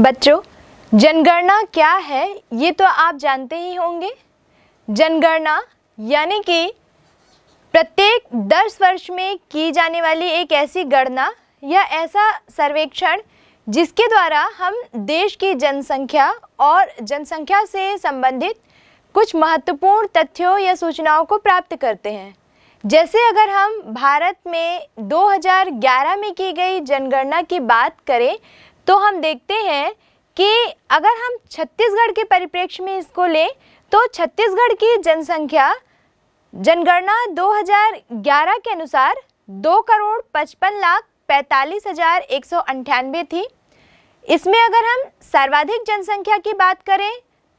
बच्चों, जनगणना क्या है, ये तो आप जानते ही होंगे। जनगणना यानी कि प्रत्येक दस वर्ष में की जाने वाली एक ऐसी गणना या ऐसा सर्वेक्षण जिसके द्वारा हम देश की जनसंख्या और जनसंख्या से संबंधित कुछ महत्वपूर्ण तथ्यों या सूचनाओं को प्राप्त करते हैं। जैसे अगर हम भारत में 2011 में की गई जनगणना की बात करें तो हम देखते हैं कि अगर हम छत्तीसगढ़ के परिप्रेक्ष्य में इसको लें तो छत्तीसगढ़ की जनसंख्या जनगणना 2011 के अनुसार दो करोड़ पचपन लाख पैंतालीस हज़ार एक सौ अंठानवे थी। इसमें अगर हम सर्वाधिक जनसंख्या की बात करें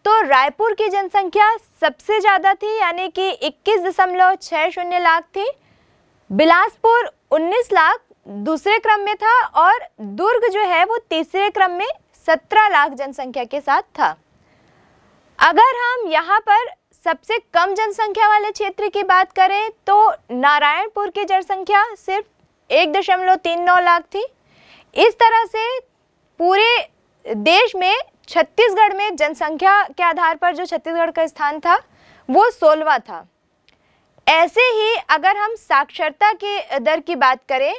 तो रायपुर की जनसंख्या सबसे ज़्यादा थी, यानी कि इक्कीस दशमलव छः शून्य लाख थी। बिलासपुर 19 लाख दूसरे क्रम में था और दुर्ग जो है वो तीसरे क्रम में 17 लाख जनसंख्या के साथ था। अगर हम यहाँ पर सबसे कम जनसंख्या वाले क्षेत्र की बात करें तो नारायणपुर की जनसंख्या सिर्फ़ एक दशमलव तीन नौ लाख थी। इस तरह से पूरे देश में छत्तीसगढ़ में जनसंख्या के आधार पर जो छत्तीसगढ़ का स्थान था, वो सोलवा था। ऐसे ही अगर हम साक्षरता की दर की बात करें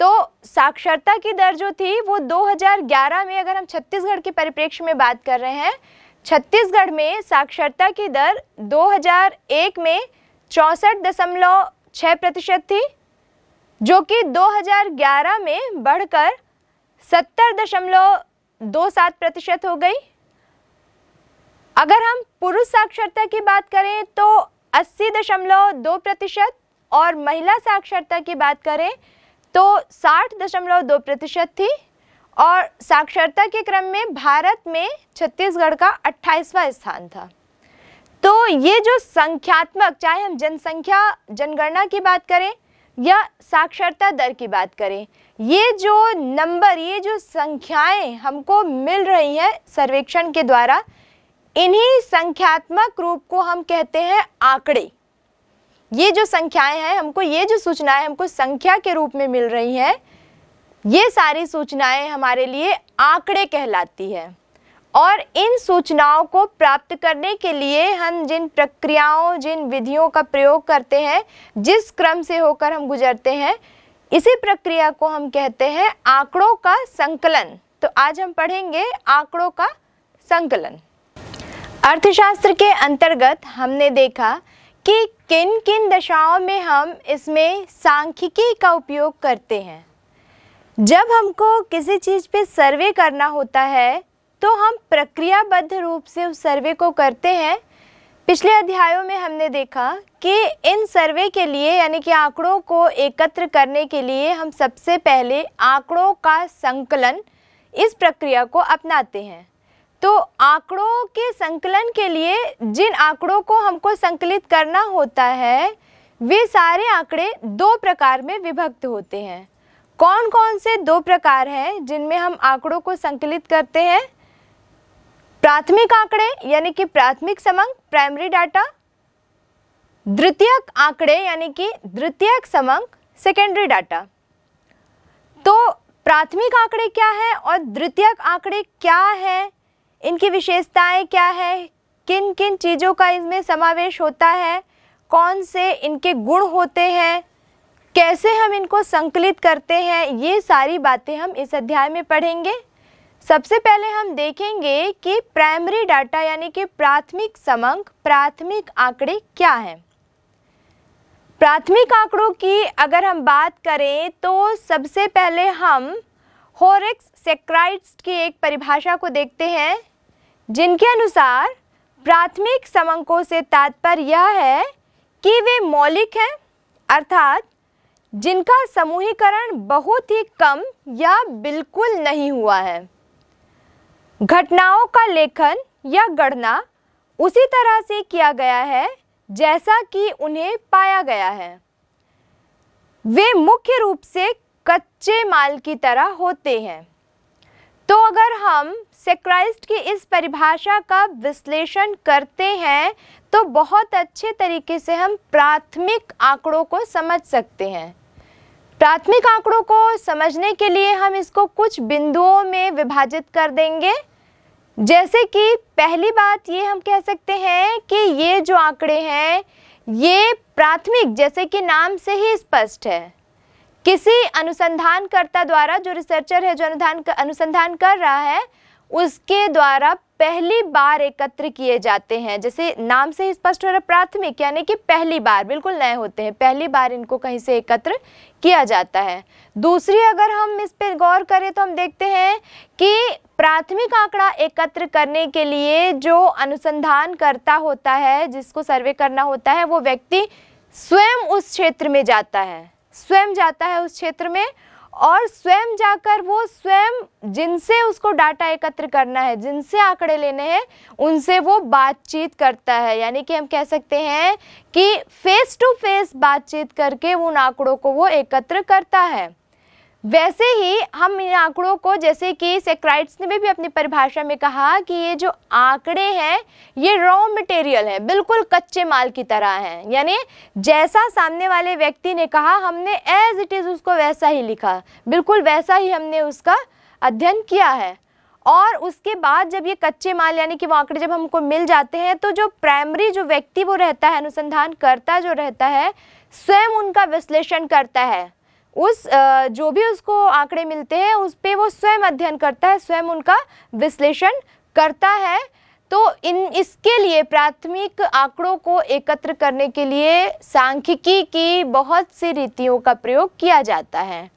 तो साक्षरता की दर जो थी वो 2011 में, अगर हम छत्तीसगढ़ के परिप्रेक्ष्य में बात कर रहे हैं, छत्तीसगढ़ में साक्षरता की दर 2001 में चौंसठ दशमलव छः प्रतिशत थी, जो कि 2011 में बढ़कर सत्तर दशमलव दो सात प्रतिशत हो गई। अगर हम पुरुष साक्षरता की बात करें तो अस्सी दशमलव दो प्रतिशत और महिला साक्षरता की बात करें तो साठ दशमलव दो प्रतिशत थी और साक्षरता के क्रम में भारत में छत्तीसगढ़ का अट्ठाईसवां स्थान था। तो ये जो संख्यात्मक, चाहे हम जनसंख्या, जनगणना की बात करें या साक्षरता दर की बात करें, ये जो नंबर, ये जो संख्याएँ हमको मिल रही हैं सर्वेक्षण के द्वारा, इन्हीं संख्यात्मक रूप को हम कहते हैं आंकड़े। ये जो संख्याएँ हैं, हमको ये जो सूचनाएँ, हमको संख्या के रूप में मिल रही हैं, ये सारी सूचनाएँ हमारे लिए आंकड़े कहलाती है। और इन सूचनाओं को प्राप्त करने के लिए हम जिन प्रक्रियाओं, जिन विधियों का प्रयोग करते हैं, जिस क्रम से होकर हम गुजरते हैं, इसी प्रक्रिया को हम कहते हैं आंकड़ों का संकलन। तो आज हम पढ़ेंगे आंकड़ों का संकलन। अर्थशास्त्र के अंतर्गत हमने देखा कि किन किन दशाओं में हम इसमें सांख्यिकी का उपयोग करते हैं? जब हमको किसी चीज़ पे सर्वे करना होता है तो हम प्रक्रियाबद्ध रूप से उस सर्वे को करते हैं। पिछले अध्यायों में हमने देखा कि इन सर्वे के लिए, यानी कि आंकड़ों को एकत्र करने के लिए, हम सबसे पहले आंकड़ों का संकलन इस प्रक्रिया को अपनाते हैं। तो आंकड़ों के संकलन के लिए जिन आंकड़ों को हमको संकलित करना होता है, वे सारे आंकड़े दो प्रकार में विभक्त होते हैं। कौन कौन से दो प्रकार हैं जिनमें हम आंकड़ों को संकलित करते हैं? प्राथमिक आंकड़े, यानी कि प्राथमिक समंग प्राइमरी डाटा। द्वितीयक आंकड़े, यानी कि द्वितीयक समंग सेकेंडरी डाटा। तो प्राथमिक आंकड़े क्या है और द्वितीयक आंकड़े क्या है? इनकी विशेषताएँ क्या है? किन किन चीज़ों का इसमें समावेश होता है? कौन से इनके गुण होते हैं? कैसे हम इनको संकलित करते हैं? ये सारी बातें हम इस अध्याय में पढ़ेंगे। सबसे पहले हम देखेंगे कि प्राइमरी डाटा यानी कि प्राथमिक समंक, प्राथमिक आंकड़े क्या हैं। प्राथमिक आंकड़ों की अगर हम बात करें तो सबसे पहले हम होरिक्स सेक्राइट्स की एक परिभाषा को देखते हैं। जिनके अनुसार प्राथमिक समंकों से तात्पर्य यह है कि वे मौलिक हैं, अर्थात जिनका समूहीकरण बहुत ही कम या बिल्कुल नहीं हुआ है। घटनाओं का लेखन या गणना उसी तरह से किया गया है जैसा कि उन्हें पाया गया है। वे मुख्य रूप से कच्चे माल की तरह होते हैं। तो अगर हम सेक्राइस्ट की इस परिभाषा का विश्लेषण करते हैं तो बहुत अच्छे तरीके से हम प्राथमिक आंकड़ों को समझ सकते हैं। प्राथमिक आंकड़ों को समझने के लिए हम इसको कुछ बिंदुओं में विभाजित कर देंगे। जैसे कि पहली बात ये हम कह सकते हैं कि ये जो आंकड़े हैं, ये प्राथमिक, जैसे कि नाम से ही स्पष्ट है। किसी अनुसंधानकर्ता द्वारा जो रिसर्चर है जो अनुधान कर, अनुसंधान कर रहा है उसके द्वारा पहली बार एकत्र किए जाते हैं। जैसे नाम से ही स्पष्ट हो रहा प्राथमिक यानी कि पहली बार बिल्कुल नए होते हैं। पहली बार इनको कहीं से एकत्र किया जाता है। दूसरी अगर हम इस पर गौर करें तो हम देखते हैं कि प्राथमिक आंकड़ा एकत्र करने के लिए जो अनुसंधान करता होता है जिसको सर्वे करना होता है वो व्यक्ति स्वयं उस क्षेत्र में जाता है। स्वयं जाता है उस क्षेत्र में और स्वयं जाकर वो स्वयं जिनसे उसको डाटा एकत्र करना है, जिनसे आंकड़े लेने हैं, उनसे वो बातचीत करता है। यानी कि हम कह सकते हैं कि फेस टू फेस बातचीत करके उन आंकड़ों को वो एकत्र करता है। वैसे ही हम इन आंकड़ों को, जैसे कि सेक्राइट्स ने भी अपनी परिभाषा में कहा कि ये जो आंकड़े हैं, ये रॉ मटेरियल है, बिल्कुल कच्चे माल की तरह हैं। यानी जैसा सामने वाले व्यक्ति ने कहा, हमने एज इट इज़ उसको वैसा ही लिखा। बिल्कुल वैसा ही हमने उसका अध्ययन किया है। और उसके बाद जब ये कच्चे माल, यानी कि वो आंकड़े जब हमको मिल जाते हैं तो जो प्राइमरी जो व्यक्ति वो रहता है, अनुसंधान करता जो रहता है, स्वयं उनका विश्लेषण करता है। उस जो भी उसको आंकड़े मिलते हैं, उस पर वो स्वयं अध्ययन करता है, स्वयं उनका विश्लेषण करता है। तो इन, इसके लिए प्राथमिक आंकड़ों को एकत्र करने के लिए सांख्यिकी की बहुत सी रीतियों का प्रयोग किया जाता है।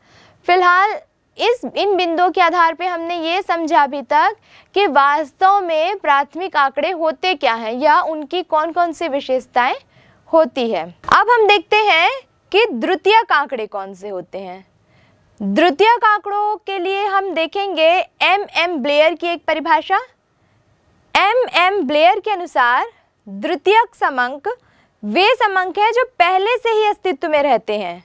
फ़िलहाल इस, इन बिंदुओं के आधार पे हमने ये समझा अभी तक कि वास्तव में प्राथमिक आंकड़े होते क्या हैं या उनकी कौन कौन सी विशेषताएँ होती है। अब हम देखते हैं कि द्वितीयक आंकड़े कौन से होते हैं? द्वितीयक आंकड़ों के लिए हम देखेंगे एम एम ब्लेयर की एक परिभाषा। एम एम ब्लेयर के अनुसार द्वितीयक समंक वे समंक है जो पहले से ही अस्तित्व में रहते हैं,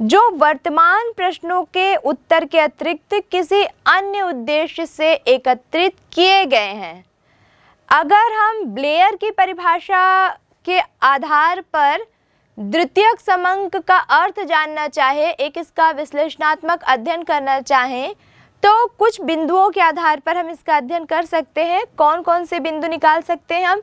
जो वर्तमान प्रश्नों के उत्तर के अतिरिक्त किसी अन्य उद्देश्य से एकत्रित किए गए हैं। अगर हम ब्लेयर की परिभाषा के आधार पर द्वितीयक समंक का अर्थ जानना चाहे, एक इसका विश्लेषणात्मक अध्ययन करना चाहें तो कुछ बिंदुओं के आधार पर हम इसका अध्ययन कर सकते हैं। कौन कौन से बिंदु निकाल सकते हैं हम?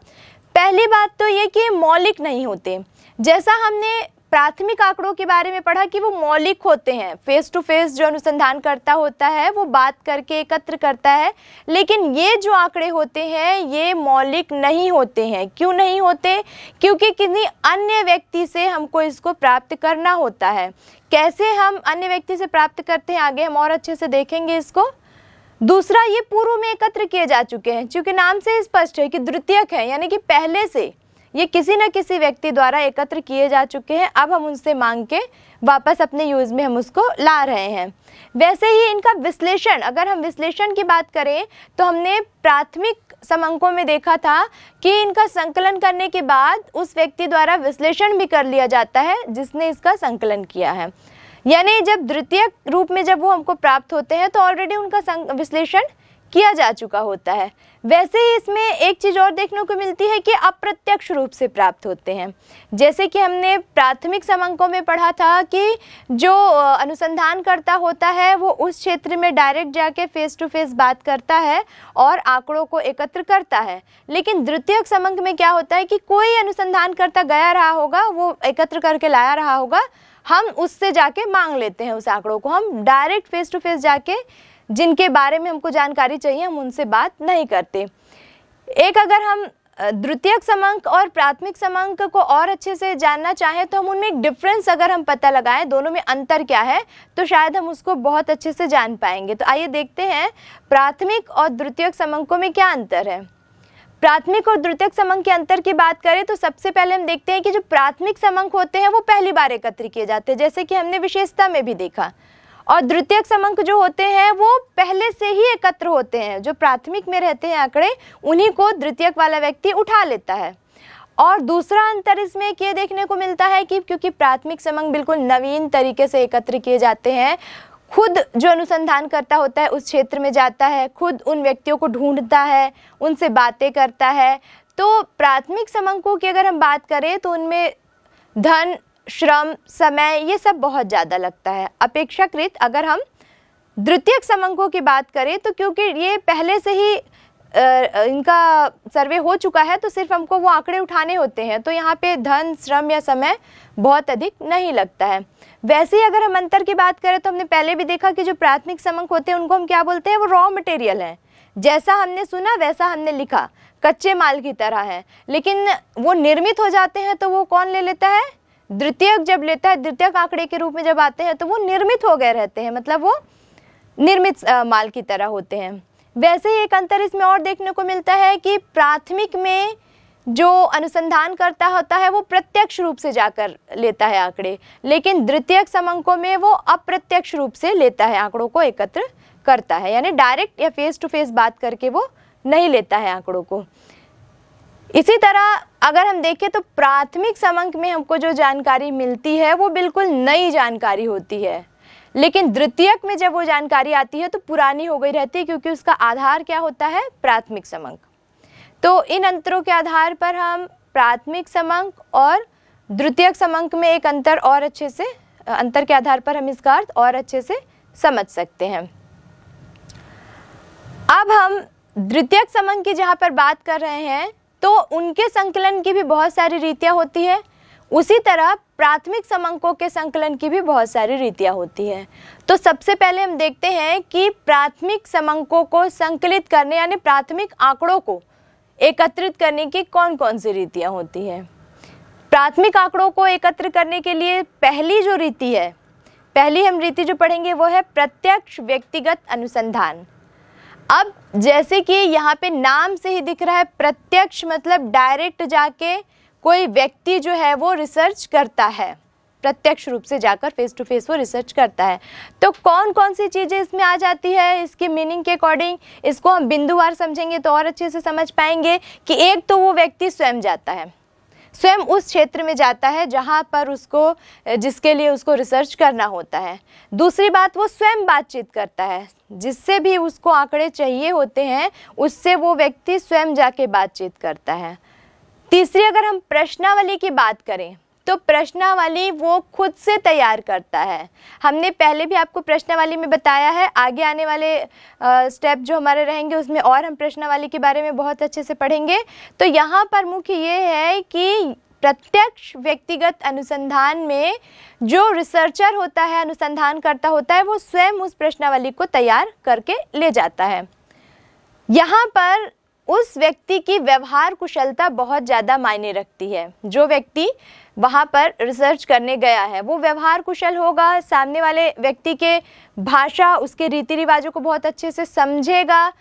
पहली बात तो ये कि मौलिक नहीं होते। जैसा हमने प्राथमिक आंकड़ों के बारे में पढ़ा कि वो मौलिक होते हैं। फेस टू फेस जो अनुसंधान करता होता है, वो बात करके एकत्र करता है। लेकिन ये जो आंकड़े होते हैं, ये मौलिक नहीं होते हैं। क्यों नहीं होते? क्योंकि किसी अन्य व्यक्ति से हमको इसको प्राप्त करना होता है। कैसे हम अन्य व्यक्ति से प्राप्त करते हैं? आगे हम और अच्छे से देखेंगे इसको। दूसरा, ये पूर्व में एकत्र किए जा चुके हैं क्योंकि नाम से स्पष्ट है कि द्वितीयक है, यानी कि पहले से। ये किसी न किसी व्यक्ति द्वारा एकत्र किए जा चुके हैं। अब हम उनसे मांग के वापस अपने यूज़ में हम उसको ला रहे हैं। वैसे ही इनका विश्लेषण, अगर हम विश्लेषण की बात करें तो हमने प्राथमिक समंकों में देखा था कि इनका संकलन करने के बाद उस व्यक्ति द्वारा विश्लेषण भी कर लिया जाता है, जिसने इसका संकलन किया है। यानी जब द्वितीय रूप में जब वो हमको प्राप्त होते हैं तो ऑलरेडी उनका विश्लेषण किया जा चुका होता है। वैसे ही इसमें एक चीज़ और देखने को मिलती है कि अप्रत्यक्ष रूप से प्राप्त होते हैं। जैसे कि हमने प्राथमिक समंकों में पढ़ा था कि जो अनुसंधान करता होता है, वो उस क्षेत्र में डायरेक्ट जाके फेस टू फेस बात करता है और आंकड़ों को एकत्र करता है। लेकिन द्वितीय समंक में क्या होता है कि कोई अनुसंधान करता गया रहा होगा, वो एकत्र करके लाया रहा होगा, हम उससे जाके मांग लेते हैं उस आंकड़ों को। हम डायरेक्ट फेस टू फेस जाके जिनके बारे में हमको जानकारी चाहिए, हम उनसे बात नहीं करते। एक अगर हम द्वितीयक समंक और प्राथमिक समंक को और अच्छे से जानना चाहें तो हम उनमें एक डिफरेंस अगर हम पता लगाएँ, दोनों में अंतर क्या है तो शायद हम उसको बहुत अच्छे से जान पाएँगे। तो आइए देखते हैं, प्राथमिक और द्वितीयक समंकों में क्या अंतर है। प्राथमिक और द्वितीयक समंक के अंतर की बात करें तो सबसे पहले हम देखते हैं कि जो प्राथमिक समंक होते हैं, वो पहली बार एकत्र किए जाते हैं। जैसे कि हमने विशेषता में भी देखा और द्वितीयक समंक जो होते हैं, वो पहले से ही एकत्र होते हैं। जो प्राथमिक में रहते हैं आंकड़े, उन्हीं को द्वितीयक वाला व्यक्ति उठा लेता है। और दूसरा अंतर इसमें ये देखने को मिलता है कि क्योंकि प्राथमिक समंक बिल्कुल नवीन तरीके से एकत्र किए जाते हैं, खुद जो अनुसंधान करता होता है, उस क्षेत्र में जाता है, खुद उन व्यक्तियों को ढूंढता है, उनसे बातें करता है। तो प्राथमिक समंकों की अगर हम बात करें तो उनमें धन श्रम, समय, ये सब बहुत ज़्यादा लगता है। अपेक्षाकृत अगर हम द्वितीयक समंकों की बात करें तो क्योंकि ये पहले से ही इनका सर्वे हो चुका है तो सिर्फ़ हमको वो आंकड़े उठाने होते हैं। तो यहाँ पे धन, श्रम या समय बहुत अधिक नहीं लगता है। वैसे ही अगर हम अंतर की बात करें तो हमने पहले भी देखा कि जो प्राथमिक समंक होते हैं, उनको हम क्या बोलते हैं? वो रॉ मटेरियल हैं। जैसा हमने सुना, वैसा हमने लिखा। कच्चे माल की तरह है। लेकिन वो निर्मित हो जाते हैं तो वो कौन ले लेता है? द्वितीयक जब लेता है, द्वितीयक आंकड़े के रूप में जब आते हैं तो वो निर्मित हो गए रहते हैं मतलब वो निर्मित माल की तरह होते हैं। वैसे ही एक अंतर इसमें और देखने को मिलता है कि प्राथमिक में जो अनुसंधान करता होता है, वो प्रत्यक्ष रूप से जाकर लेता है आंकड़े, लेकिन द्वितीयक समंकों में वो अप्रत्यक्ष रूप से लेता है, आंकड़ों को एकत्र करता है, यानी डायरेक्ट या फेस टू फेस बात करके वो नहीं लेता है आंकड़ों को। इसी तरह अगर हम देखें तो प्राथमिक समंक में हमको जो जानकारी मिलती है, वो बिल्कुल नई जानकारी होती है। लेकिन द्वितीयक में जब वो जानकारी आती है तो पुरानी हो गई रहती है, क्योंकि उसका आधार क्या होता है? प्राथमिक समंक। तो इन अंतरों के आधार पर हम प्राथमिक समंक और द्वितीयक समंक में एक अंतर और अच्छे से, अंतर के आधार पर हम इसका अर्थ और अच्छे से समझ सकते हैं। अब हम द्वितीयक समंक की जहाँ पर बात कर रहे हैं तो उनके संकलन की भी बहुत सारी रीतियाँ होती है। उसी तरह प्राथमिक समंकों के संकलन की भी बहुत सारी रीतियाँ होती हैं। तो सबसे पहले हम देखते हैं कि प्राथमिक समंकों को संकलित करने यानी प्राथमिक आंकड़ों को एकत्रित करने की कौन कौन सी रीतियाँ होती हैं। प्राथमिक आंकड़ों को एकत्र करने के लिए पहली जो रीति है, पहली हम रीति जो पढ़ेंगे वो है प्रत्यक्ष व्यक्तिगत अनुसंधान। अब जैसे कि यहाँ पे नाम से ही दिख रहा है, प्रत्यक्ष मतलब डायरेक्ट जाके कोई व्यक्ति जो है वो रिसर्च करता है। प्रत्यक्ष रूप से जाकर फेस टू फेस वो रिसर्च करता है। तो कौन कौन सी चीज़ें इसमें आ जाती है, इसके मीनिंग के अकॉर्डिंग इसको हम बिंदुवार समझेंगे तो और अच्छे से समझ पाएँगे कि एक तो वो व्यक्ति स्वयं जाता है। स्वयं उस क्षेत्र में जाता है जहाँ पर उसको, जिसके लिए उसको रिसर्च करना होता है। दूसरी बात, वो स्वयं बातचीत करता है। जिससे भी उसको आंकड़े चाहिए होते हैं, उससे वो व्यक्ति स्वयं जाके बातचीत करता है। तीसरी, अगर हम प्रश्नावली की बात करें तो प्रश्नावली वो खुद से तैयार करता है। हमने पहले भी आपको प्रश्नावली में बताया है, आगे आने वाले स्टेप जो हमारे रहेंगे उसमें और हम प्रश्नावली के बारे में बहुत अच्छे से पढ़ेंगे। तो यहाँ पर मुख्य ये है कि प्रत्यक्ष व्यक्तिगत अनुसंधान में जो रिसर्चर होता है अनुसंधान करता होता है, वो स्वयं उस प्रश्नावली को तैयार करके ले जाता है। यहाँ पर उस व्यक्ति की व्यवहार कुशलता बहुत ज़्यादा मायने रखती है। जो व्यक्ति वहाँ पर रिसर्च करने गया है, वो व्यवहार कुशल होगा, सामने वाले व्यक्ति के भाषा, उसके रीति रिवाजों को बहुत अच्छे से समझेगा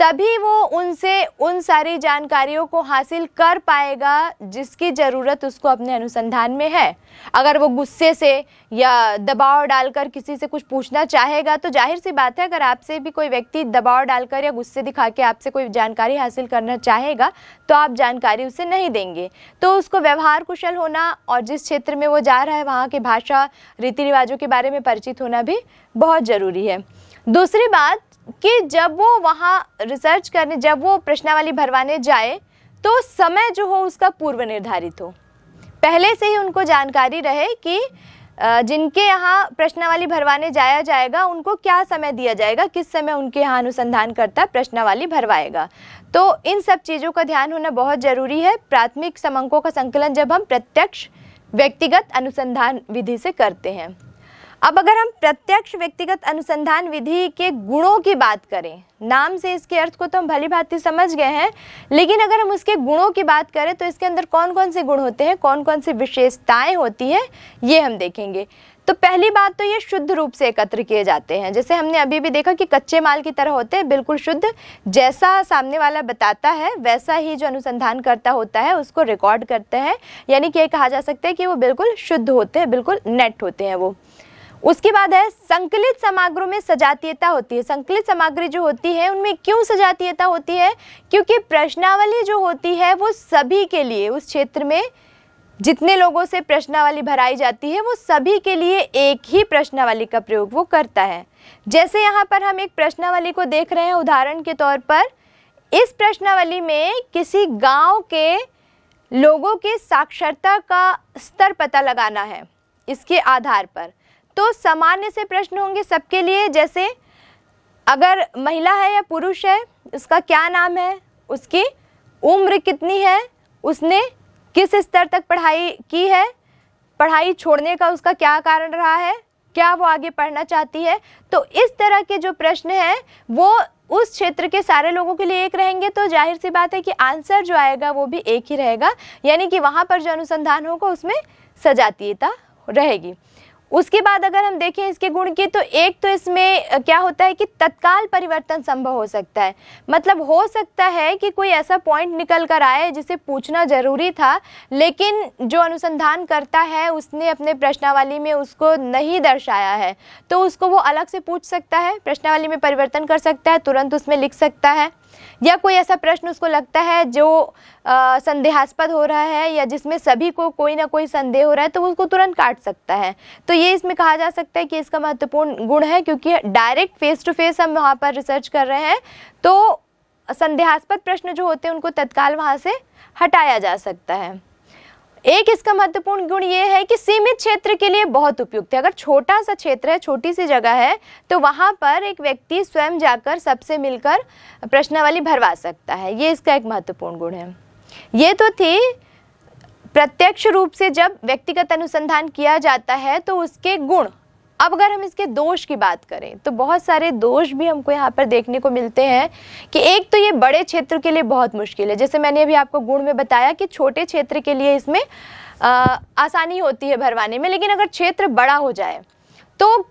तभी वो उनसे उन सारी जानकारियों को हासिल कर पाएगा जिसकी ज़रूरत उसको अपने अनुसंधान में है। अगर वो गुस्से से या दबाव डालकर किसी से कुछ पूछना चाहेगा तो ज़ाहिर सी बात है, अगर आपसे भी कोई व्यक्ति दबाव डालकर या गुस्से दिखा के आपसे कोई जानकारी हासिल करना चाहेगा तो आप जानकारी उसे नहीं देंगे। तो उसको व्यवहार कुशल होना और जिस क्षेत्र में वो जा रहा है, वहाँ की भाषा रीति रिवाजों के बारे में परिचित होना भी बहुत ज़रूरी है। दूसरी बात कि जब वो वहाँ रिसर्च करने, जब वो प्रश्नावली भरवाने जाए तो समय जो हो उसका पूर्व निर्धारित हो। पहले से ही उनको जानकारी रहे कि जिनके यहाँ प्रश्नावली भरवाने जाया जाएगा, उनको क्या समय दिया जाएगा, किस समय उनके यहाँ अनुसंधान करता प्रश्नावली भरवाएगा। तो इन सब चीज़ों का ध्यान होना बहुत ज़रूरी है। प्राथमिक समंकों का संकलन जब हम प्रत्यक्ष, व्यक्तिगत अनुसंधान विधि से करते हैं। अब अगर हम प्रत्यक्ष व्यक्तिगत अनुसंधान विधि के गुणों की बात करें, नाम से इसके अर्थ को तो हम भली भांति समझ गए हैं, लेकिन अगर हम उसके गुणों की बात करें तो इसके अंदर कौन कौन से गुण होते हैं कौन कौन सी विशेषताएँ होती हैं, ये हम देखेंगे। तो पहली बात तो ये शुद्ध रूप से एकत्र किए जाते हैं। जैसे हमने अभी भी देखा कि कच्चे माल की तरह होते हैं, बिल्कुल शुद्ध, जैसा सामने वाला बताता है, वैसा ही जो अनुसंधान करता होता है, उसको रिकॉर्ड करते हैं। यानी कि ये कहा जा सकता है कि वो बिल्कुल शुद्ध होते हैं, बिल्कुल नेट होते हैं वो। उसके बाद है, संकलित सामग्रों में सजातीयता होती है। संकलित सामग्री जो होती है, उनमें क्यों सजातीयता होती है? क्योंकि प्रश्नावली जो होती है, वो सभी के लिए, उस क्षेत्र में जितने लोगों से प्रश्नावली भराई जाती है, वो सभी के लिए एक ही प्रश्नावली का प्रयोग वो करता है। जैसे यहाँ पर हम एक प्रश्नावली को देख रहे हैं, उदाहरण के तौर पर, इस प्रश्नावली में किसी गाँव के लोगों के साक्षरता का स्तर पता लगाना है, इसके आधार पर। तो सामान्य से प्रश्न होंगे सबके लिए, जैसे, अगर महिला है या पुरुष है उसका क्या नाम है, उसकी उम्र कितनी है, उसने किस स्तर तक पढ़ाई की है, पढ़ाई छोड़ने का उसका क्या कारण रहा है, क्या वो आगे पढ़ना चाहती है तो इस तरह के जो प्रश्न हैं, वो उस क्षेत्र के सारे लोगों के लिए एक रहेंगे तो ज़ाहिर सी बात है कि आंसर जो आएगा वो भी एक ही रहेगा, यानी कि वहाँ पर जो अनुसंधान होगा उसमें सजातीयता रहेगी। उसके बाद अगर हम देखें इसके गुण की तो एक तो इसमें क्या होता है कि तत्काल परिवर्तन संभव हो सकता है। मतलब हो सकता है कि कोई ऐसा पॉइंट निकल कर आए जिसे पूछना ज़रूरी था, लेकिन जो अनुसंधान करता है, उसने अपने प्रश्नावली में उसको नहीं दर्शाया है। तो उसको वो अलग से पूछ सकता है, प्रश्नावली में परिवर्तन कर सकता है, तुरंत उसमें लिख सकता है। या कोई ऐसा प्रश्न उसको लगता है जो संदेहास्पद हो रहा है या जिसमें सभी को कोई ना कोई संदेह हो रहा है तो उसको तुरंत काट सकता है। तो ये इसमें कहा जा सकता है कि इसका महत्वपूर्ण गुण है क्योंकि डायरेक्ट फेस टू फेस हम वहाँ पर रिसर्च कर रहे हैं तो संदेहास्पद प्रश्न जो होते हैं उनको तत्काल वहाँ से हटाया जा सकता है। एक इसका महत्वपूर्ण गुण ये है कि सीमित क्षेत्र के लिए बहुत उपयुक्त है। अगर छोटा सा क्षेत्र है, छोटी सी जगह है तो वहाँ पर एक व्यक्ति स्वयं जाकर सबसे मिलकर प्रश्नावली भरवा सकता है। ये इसका एक महत्वपूर्ण गुण है। ये तो थी प्रत्यक्ष रूप से जब व्यक्तिगत अनुसंधान किया जाता है तो उसके गुण अब अगर हम इसके दोष की बात करें तो बहुत सारे दोष भी हमको यहाँ पर देखने को मिलते हैं कि एक तो ये बड़े क्षेत्र के लिए बहुत मुश्किल है। जैसे मैंने अभी आपको गुण में बताया कि छोटे क्षेत्र के लिए इसमें आ, आसानी होती है भरवाने में लेकिन अगर क्षेत्र बड़ा हो जाए तो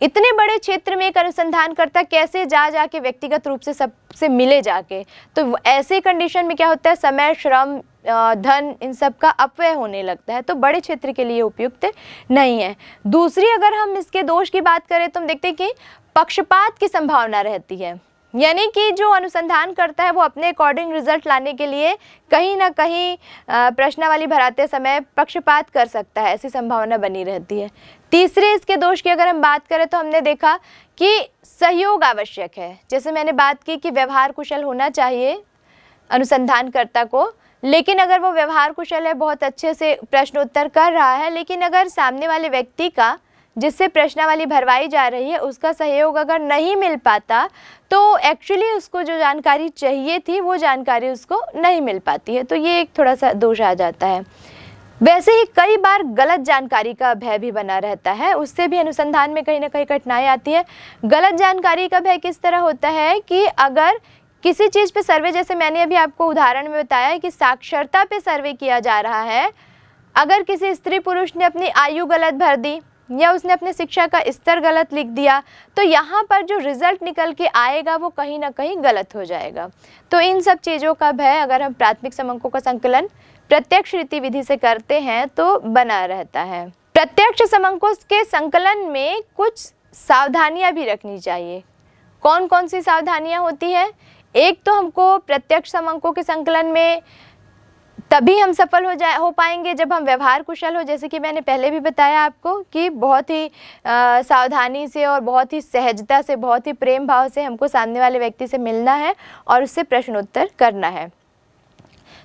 इतने बड़े क्षेत्र में एक अनुसंधान करता कैसे जा जाके व्यक्तिगत रूप से सबसे मिले जाके? तो ऐसे कंडीशन में क्या होता है? समय श्रम धन इन सब का अपव्यय होने लगता है तो बड़े क्षेत्र के लिए उपयुक्त नहीं है। दूसरी, अगर हम इसके दोष की बात करें तो हम देखते हैं कि पक्षपात की संभावना रहती है। यानी कि जो अनुसंधान करता है, वो अपने अकॉर्डिंग रिज़ल्ट लाने के लिए कहीं ना कहीं प्रश्नावली भराते समय पक्षपात कर सकता है, ऐसी संभावना बनी रहती है। तीसरे, इसके दोष की अगर हम बात करें तो हमने देखा कि सहयोग आवश्यक है। जैसे मैंने बात की कि व्यवहार कुशल होना चाहिए अनुसंधानकर्ता को लेकिन अगर वो व्यवहार कुशल है, बहुत अच्छे से प्रश्न उत्तर कर रहा है, लेकिन अगर सामने वाले व्यक्ति का, जिससे प्रश्नावली भरवाई जा रही है, उसका सहयोग अगर नहीं मिल पाता तो एक्चुअली उसको जो जानकारी चाहिए थी, वो जानकारी उसको नहीं मिल पाती है। तो ये एक थोड़ा सा दोष आ जाता है। वैसे ही कई बार गलत जानकारी का भय भी बना रहता है। उससे भी अनुसंधान में कहीं ना कहीं कठिनाई आती है। गलत जानकारी का भय किस तरह होता है कि अगर किसी चीज़ पे सर्वे, जैसे मैंने अभी आपको उदाहरण में बताया कि साक्षरता पे सर्वे किया जा रहा है, अगर किसी स्त्री पुरुष ने अपनी आयु गलत भर दी या उसने अपने शिक्षा का स्तर गलत लिख दिया तो यहाँ पर जो रिज़ल्ट निकल के आएगा वो कहीं ना कहीं गलत हो जाएगा। तो इन सब चीज़ों का भय अगर हम प्राथमिक समंकों का संकलन प्रत्यक्ष रीति विधि से करते हैं तो बना रहता है। प्रत्यक्ष समंकों के संकलन में कुछ सावधानियाँ भी रखनी चाहिए। कौन कौन सी सावधानियाँ होती है? एक तो हमको प्रत्यक्ष समंकों के संकलन में तभी हम सफल हो जाए हो पाएँगे जब हम व्यवहार कुशल हो। जैसे कि मैंने पहले भी बताया आपको कि बहुत ही आ, सावधानी से और बहुत ही सहजता से बहुत ही प्रेम भाव से हमको सामने वाले व्यक्ति से मिलना है और उससे प्रश्नोत्तर करना है।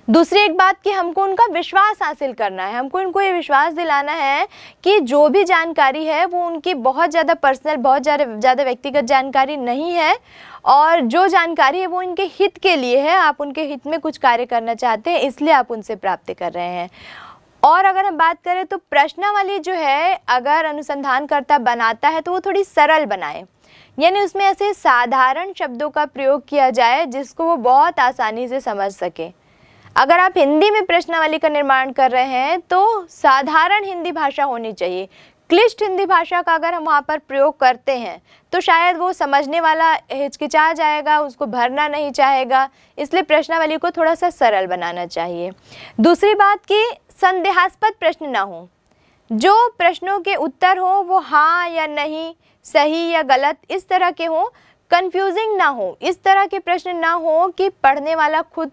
दूसरी एक बात कि हमको उनका विश्वास हासिल करना है। हमको उनको ये विश्वास दिलाना है कि जो भी जानकारी है, वो उनकी बहुत ज़्यादा पर्सनल, बहुत ज़्यादा ज़्यादा व्यक्तिगत जानकारी नहीं है और जो जानकारी है, वो इनके हित के लिए है। आप उनके हित में कुछ कार्य करना चाहते हैं, इसलिए आप उनसे प्राप्त कर रहे हैं। और अगर हम बात करें तो प्रश्नावली जो है, अगर अनुसंधानकर्ता बनाता है तो वो थोड़ी सरल बनाए। यानी उसमें ऐसे साधारण शब्दों का प्रयोग किया जाए, जिसको वो बहुत आसानी से समझ सके। अगर आप हिंदी में प्रश्नावली का निर्माण कर रहे हैं तो साधारण हिंदी भाषा होनी चाहिए। क्लिष्ट हिंदी भाषा का अगर हम वहाँ पर प्रयोग करते हैं तो शायद वो समझने वाला हिचकिचा जाएगा, उसको भरना नहीं चाहेगा। इसलिए प्रश्नावली को थोड़ा सा सरल बनाना चाहिए। दूसरी बात कि संदेहास्पद प्रश्न ना हो। जो प्रश्नों के उत्तर हो, वो हाँ या नहीं, सही या गलत, इस तरह के हो कंफ्यूजिंग ना हो। इस तरह के प्रश्न ना हो कि पढ़ने वाला खुद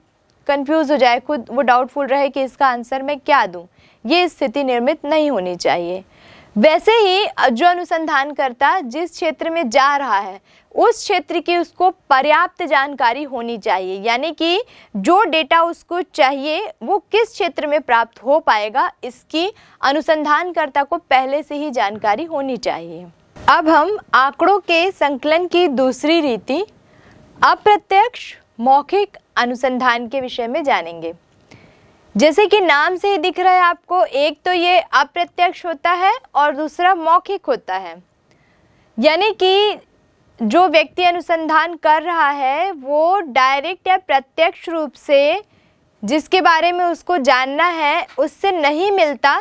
कंफ्यूज हो जाए, खुद वो डाउटफुल रहे कि इसका आंसर मैं क्या दूँ। ये स्थिति निर्मित नहीं होनी चाहिए। वैसे ही जो अनुसंधानकर्ता जिस क्षेत्र में जा रहा है, उस क्षेत्र की उसको पर्याप्त जानकारी होनी चाहिए। यानी कि जो डेटा उसको चाहिए, वो किस क्षेत्र में प्राप्त हो पाएगा, इसकी अनुसंधानकर्ता को पहले से ही जानकारी होनी चाहिए। अब हम आंकड़ों के संकलन की दूसरी रीति, अप्रत्यक्ष, मौखिक अनुसंधान के विषय में जानेंगे। जैसे कि नाम से ही दिख रहा है आपको, एक तो ये अप्रत्यक्ष होता है और दूसरा मौखिक होता है। यानी कि जो व्यक्ति अनुसंधान कर रहा है, वो डायरेक्ट या प्रत्यक्ष रूप से जिसके बारे में उसको जानना है, उससे नहीं मिलता।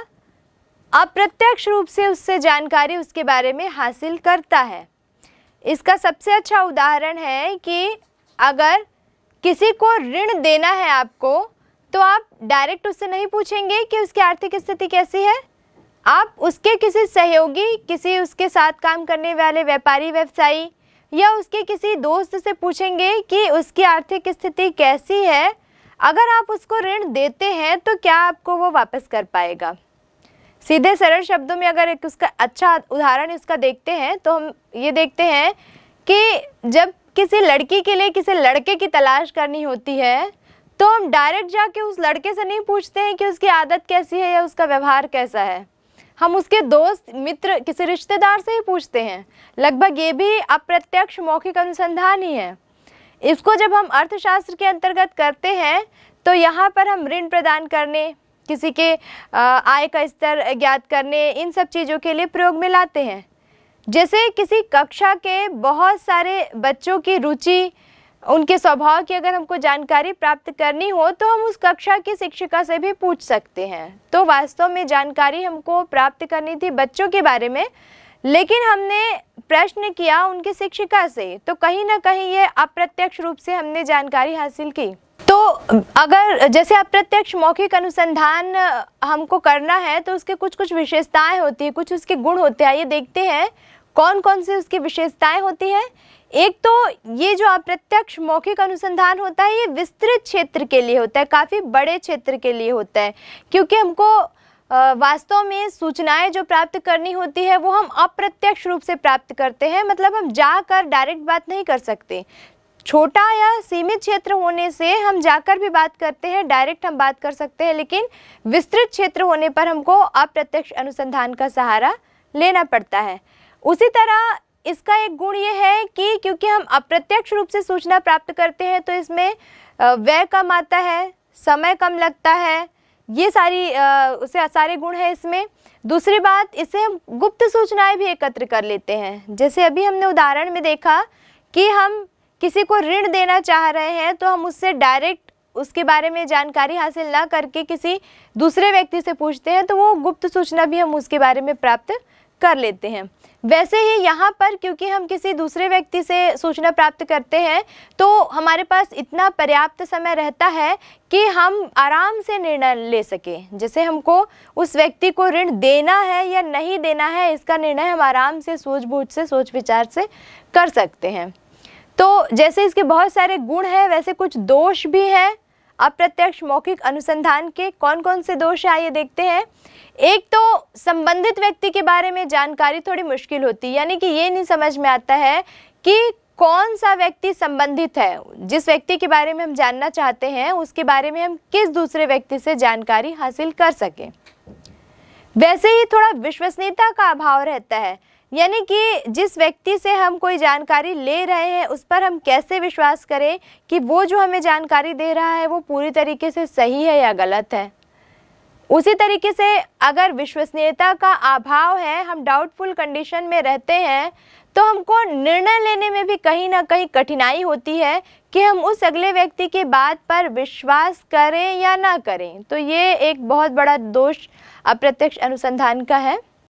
अप्रत्यक्ष रूप से उससे जानकारी उसके बारे में हासिल करता है। इसका सबसे अच्छा उदाहरण है कि अगर किसी को ऋण देना है आपको तो आप डायरेक्ट उससे नहीं पूछेंगे कि उसकी आर्थिक स्थिति कैसी है। आप उसके किसी सहयोगी, किसी उसके साथ काम करने वाले व्यापारी, व्यवसायी या उसके किसी दोस्त से पूछेंगे कि उसकी आर्थिक स्थिति कैसी है, अगर आप उसको ऋण देते हैं तो क्या आपको वो वापस कर पाएगा। सीधे सरल शब्दों में अगर एक उसका अच्छा उदाहरण इसका देखते हैं तो हम ये देखते हैं कि जब किसी लड़की के लिए किसी लड़के की तलाश करनी होती है तो हम डायरेक्ट जाके उस लड़के से नहीं पूछते हैं कि उसकी आदत कैसी है या उसका व्यवहार कैसा है। हम उसके दोस्त, मित्र, किसी रिश्तेदार से ही पूछते हैं। लगभग ये भी अप्रत्यक्ष मौखिक अनुसंधान ही है। इसको जब हम अर्थशास्त्र के अंतर्गत करते हैं तो यहाँ पर हम ऋण प्रदान करने, किसी के आय का स्तर ज्ञात करने, इन सब चीज़ों के लिए प्रयोग में लाते हैं। जैसे किसी कक्षा के बहुत सारे बच्चों की रुचि, उनके स्वभाव की अगर हमको जानकारी प्राप्त करनी हो तो हम उस कक्षा की शिक्षिका से भी पूछ सकते हैं। तो वास्तव में जानकारी हमको प्राप्त करनी थी बच्चों के बारे में, लेकिन हमने प्रश्न किया उनकी शिक्षिका से। तो कहीं ना कहीं ये अप्रत्यक्ष रूप से हमने जानकारी हासिल की। तो अगर जैसे अप्रत्यक्ष मौखिक अनुसंधान हमको करना है तो उसके कुछ कुछ विशेषताएँ होती है, कुछ उसके गुण होते हैं। ये देखते हैं कौन कौन सी उसकी विशेषताएँ होती है? एक तो ये जो अप्रत्यक्ष मौखिक अनुसंधान होता है, ये विस्तृत क्षेत्र के लिए होता है, काफ़ी बड़े क्षेत्र के लिए होता है। क्योंकि हमको वास्तव में सूचनाएँ जो प्राप्त करनी होती है, वो हम अप्रत्यक्ष रूप से प्राप्त करते हैं मतलब हम जाकर डायरेक्ट बात नहीं कर सकते। छोटा या सीमित क्षेत्र होने से हम जाकर भी बात करते हैं, डायरेक्ट हम बात कर सकते हैं, लेकिन विस्तृत क्षेत्र होने पर हमको अप्रत्यक्ष अनुसंधान का सहारा लेना पड़ता है। उसी तरह इसका एक गुण ये है कि क्योंकि हम अप्रत्यक्ष रूप से सूचना प्राप्त करते हैं तो इसमें व्यय कम आता है, समय कम लगता है, ये सारी उसे सारे गुण हैं इसमें। दूसरी बात, इसे हम गुप्त सूचनाएँ भी एकत्र कर लेते हैं। जैसे अभी हमने उदाहरण में देखा कि हम किसी को ऋण देना चाह रहे हैं तो हम उससे डायरेक्ट उसके बारे में जानकारी हासिल ना करके किसी दूसरे व्यक्ति से पूछते हैं तो वो गुप्त सूचना भी हम उसके बारे में प्राप्त कर लेते हैं। वैसे ही यहाँ पर क्योंकि हम किसी दूसरे व्यक्ति से सूचना प्राप्त करते हैं तो हमारे पास इतना पर्याप्त समय रहता है कि हम आराम से निर्णय ले सकें। जैसे हमको उस व्यक्ति को ऋण देना है या नहीं देना है, इसका निर्णय हम आराम से, सूझबूझ से सोच विचार से कर सकते हैं। तो जैसे इसके बहुत सारे गुण हैं, वैसे कुछ दोष भी हैं। अप्रत्यक्ष मौखिक अनुसंधान के कौन कौन से दोष है, आइए देखते हैं। एक तो संबंधित व्यक्ति के बारे में जानकारी थोड़ी मुश्किल होती है, यानी कि ये नहीं समझ में आता है कि कौन सा व्यक्ति संबंधित है। जिस व्यक्ति के बारे में हम जानना चाहते हैं, उसके बारे में हम किस दूसरे व्यक्ति से जानकारी हासिल कर सकें। वैसे ही थोड़ा विश्वसनीयता का अभाव रहता है यानी कि जिस व्यक्ति से हम कोई जानकारी ले रहे हैं, उस पर हम कैसे विश्वास करें कि वो जो हमें जानकारी दे रहा है, वो पूरी तरीके से सही है या गलत है? उसी तरीके से अगर विश्वसनीयता का अभाव है, हम डाउटफुल कंडीशन में रहते हैं तो हमको निर्णय लेने में भी कहीं ना कहीं कठिनाई होती है कि हम उस अगले व्यक्ति की बात पर विश्वास करें या ना करें। तो ये एक बहुत बड़ा दोष अप्रत्यक्ष अनुसंधान का है।